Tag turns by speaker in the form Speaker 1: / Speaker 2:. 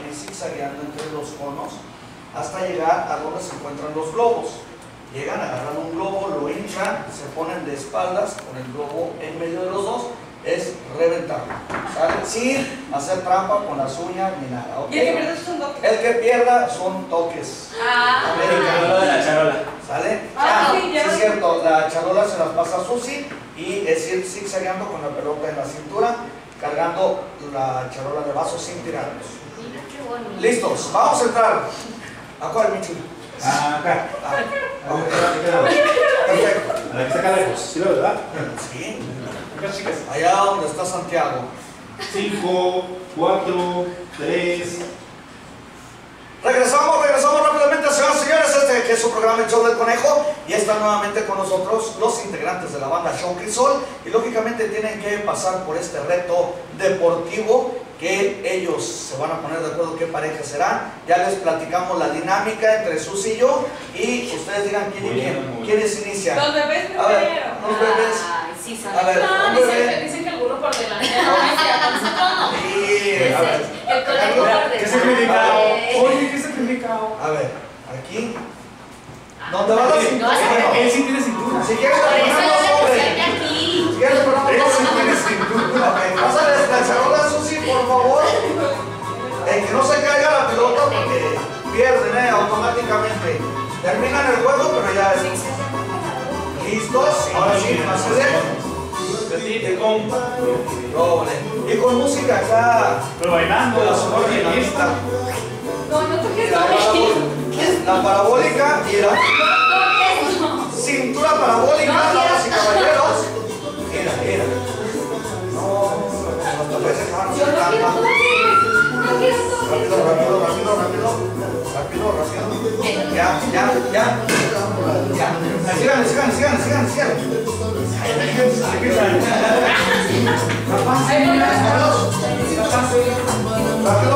Speaker 1: ir zigzagueando entre los conos hasta llegar a donde se encuentran los globos. Llegan, agarran un globo, lo hinchan, se ponen de espaldas con el globo en medio de los dos, es reventarlo, ¿sale? Sin hacer trampa con las uñas ni nada, ¿ok?
Speaker 2: Y el que pierde son dos.
Speaker 1: El que pierda son toques.
Speaker 2: Ah.
Speaker 1: Americanos.
Speaker 3: de la charola.
Speaker 1: ¿Sale?
Speaker 2: Ah, sí,
Speaker 1: sí,
Speaker 2: ya.
Speaker 1: es cierto, la charola se las pasa a Susi y es ir zigzagueando con la pelota en la cintura, cargando la charola de vaso sin tirarlos. Listos, vamos a entrar. ¿A cuál?
Speaker 3: Ah, acá.
Speaker 1: Ah, ok.
Speaker 3: A
Speaker 1: Perfecto.
Speaker 3: la que está acá lejos. ¿Sí lo verdad?
Speaker 1: Sí,
Speaker 3: Acá, chicas.
Speaker 1: allá donde está Santiago.
Speaker 3: 5, 4, 3.
Speaker 1: Regresamos, regresamos rápidamente, señoras y señores. Este es su programa El Show del Conejo. Y están nuevamente con nosotros los integrantes de la banda Show Crisol. Y lógicamente tienen que pasar por este reto deportivo que ellos se van a poner de acuerdo qué pareja serán. Ya les platicamos la dinámica entre Susi y yo. Y ustedes digan quién y quién. ¿Quiénes inician?
Speaker 2: Los bebés
Speaker 1: A ver,
Speaker 2: primero.
Speaker 1: los bebés.
Speaker 4: Ay, sí, son
Speaker 1: A ver,
Speaker 4: No,
Speaker 1: un
Speaker 4: dicen, dicen que el burro por delante. No.
Speaker 1: Sí, a ver.
Speaker 4: El conejo por delante.
Speaker 3: ¿Qué significa?
Speaker 4: Eh,
Speaker 3: Oye, ¿qué significa?
Speaker 1: A ver, aquí. ¿Dónde va la
Speaker 4: No,
Speaker 1: cintura?
Speaker 4: es-
Speaker 1: Bueno,
Speaker 3: Él sí tiene cintura.
Speaker 1: Si quieres, pierden eh, automáticamente. Terminan el juego, pero ya es. ¿Listos? Ahora sí. Doble. Y con música acá.
Speaker 3: Pero bailando.
Speaker 1: La.
Speaker 2: No, no toques
Speaker 1: La,
Speaker 2: no.
Speaker 1: parabólica- la parabólica y la Ya, ya, ya. Ya. Sigan, sigan, sigan, sigan, sigan. Capaz, Rápido, entren en